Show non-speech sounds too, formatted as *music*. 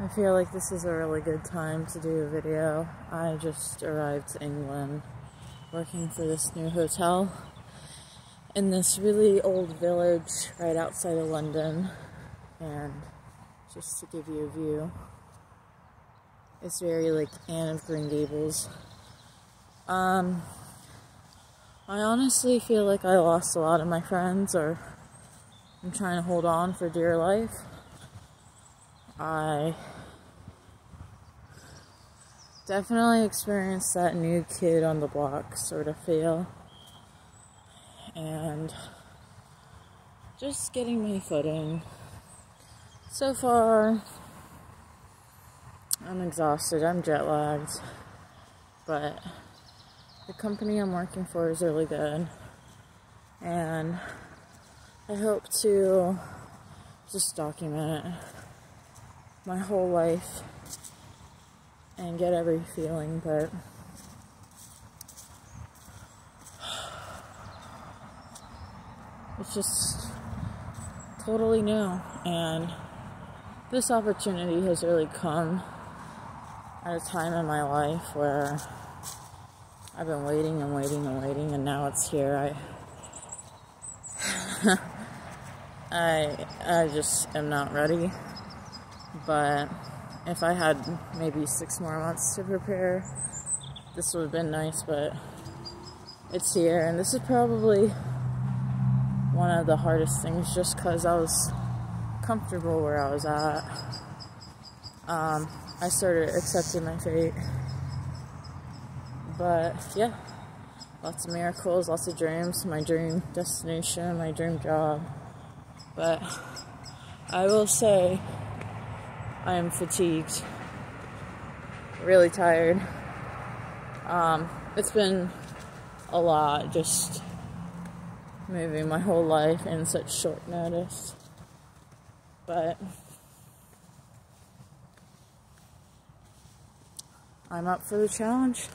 I feel like this is a really good time to do a video. I just arrived to England working for this new hotel in this really old village right outside of London. And just to give you a view, it's very like Anne of Green Gables. Um, I honestly feel like I lost a lot of my friends or I'm trying to hold on for dear life. I definitely experienced that new kid on the block sort of feel. And just getting my footing. So far, I'm exhausted, I'm jet lagged, but the company I'm working for is really good. And I hope to just document my whole life and get every feeling, but it's just totally new. And this opportunity has really come at a time in my life where I've been waiting and waiting and waiting, and now it's here. I, *laughs* I, I just am not ready. But if I had maybe six more months to prepare, this would have been nice, but it's here. And this is probably one of the hardest things just because I was comfortable where I was at. Um, I started accepting my fate. But yeah, lots of miracles, lots of dreams, my dream destination, my dream job. But I will say, I am fatigued, really tired. Um, it's been a lot just moving my whole life in such short notice. But I'm up for the challenge.